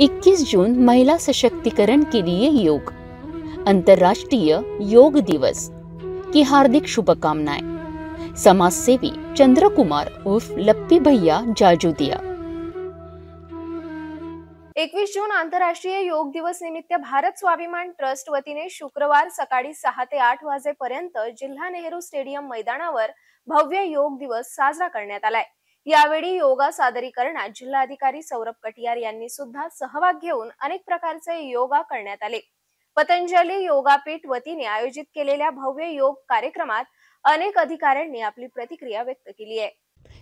21 जून महिला सशक्तिकरण के लिए योग आंतरराष्ट्रीय योग दिवस की हार्दिक शुभकामनाएं। समाजसेवी चंद्रकुमार उर्फ लप्पी भैया जाजुदिया। एकवीस जून आंतरराष्ट्रीय योग दिवस निमित्त भारत स्वाभिमान ट्रस्ट वतीने शुक्रवार सकाळी सहा ते आठ वाजेपर्यंत जिल्हा नेहरू स्टेडियम मैदानावर भव्य योग दिवस साजरा करण्यात आलाय. यावेळी योगा सादरीकरणात जिल्हाधिकारी सौरभ कटियार यांनी सुद्धा सहभाग घेऊन अनेक प्रकारचे योगा करण्यात आले. पतंजली योगापीठ वतीने आयोजित केलेल्या भव्य योग कार्यक्रमात अनेक अधिकाऱ्यांनी आपली प्रतिक्रिया व्यक्त केली आहे.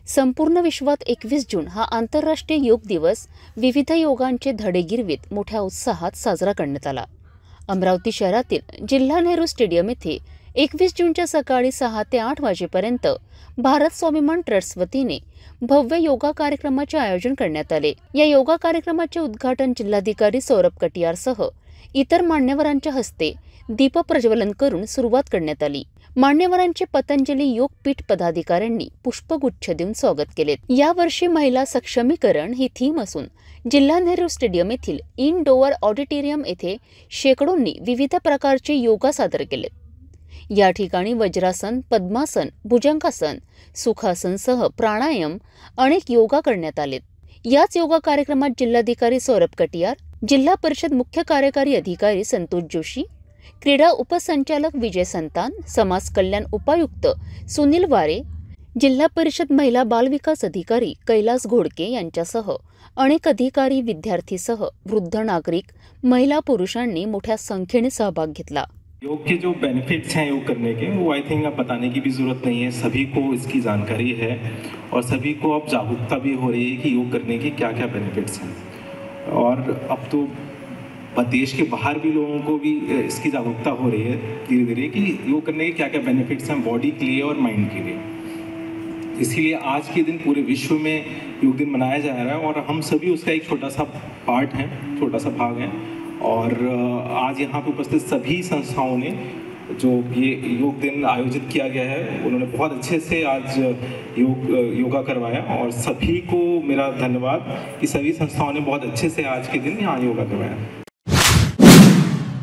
संपूर्ण विश्वात एकवीस जून हा आंतरराष्ट्रीय योग दिवस विविध योगांचे धडे गिरवीत मोठ्या उत्साहात साजरा करण्यात आला. अमरावती शहरातील जिल्हा नेहरू स्टेडियम येथे एकवीस जूनच्या सकाळी सहा ते आठ वाजेपर्यंत भारत स्वाभिमान ट्रस्ट वतीने भव्य योगा कार्यक्रमाचे आयोजन करण्यात आले. या योगा कार्यक्रमाचे उद्घाटन जिल्हाधिकारी सौरभ कटियारसह इतर मान्यवरांच्या हस्ते दीप प्रज्वलन करून सुरुवात करण्यात आली. मान्यवरांचे पतंजली योग पीठ पदाधिकाऱ्यांनी पुष्पगुच्छ देऊन स्वागत केले. यावर्षी महिला सक्षमीकरण ही थीम असून जिल्हा नेहरू स्टेडियम येथील इनडोअर ऑडिटोरियम येथे शेकडोंनी विविध प्रकारचे योगा सादर केलेत. या ठिकाणी वज्रासन पद्मासन भुजंगासन सुखासनसह प्राणायाम अनेक योगा करण्यात आलेत. याच योगा कार्यक्रमात जिल्हाधिकारी सौरभ कटियार जिल्हा परिषद मुख्य कार्यकारी अधिकारी संतोष जोशी क्रीडा उपसंचालक विजय संतान समाज कल्याण उपायुक्त सुनील वारे जिल्हा परिषद महिला बालविकास अधिकारी कैलास घोडके यांच्यासह अनेक अधिकारी विद्यार्थीसह वृद्ध नागरिक महिला पुरुषांनी मोठ्या संख्येने सहभाग घेतला. योग के जो बेनिफिट्स हैं योग करने के, वो आई थिंक अब बताने की भी ज़रूरत नहीं है। सभी को इसकी जानकारी है और सभी को अब जागरूकता भी हो रही है कि योग करने के क्या क्या बेनिफिट्स हैं। और अब तो देश के बाहर भी लोगों को भी इसकी जागरूकता हो रही है धीरे धीरे कि योग करने के क्या क्या बेनिफिट्स हैं बॉडी के लिए और माइंड के लिए। इसीलिए आज के दिन पूरे विश्व में योग दिन मनाया जा रहा है और हम सभी उसका एक छोटा सा पार्ट हैं छोटा सा भाग है। और आज यहाँ पर उपस्थित सभी संस्थाओं ने जो ये योग दिन आयोजित किया गया है, उन्होंने बहुत अच्छे से आज योग योगा करवाया और सभी को मेरा धन्यवाद कि सभी संस्थाओं ने बहुत अच्छे से आज के दिन यहाँ योगा करवाया।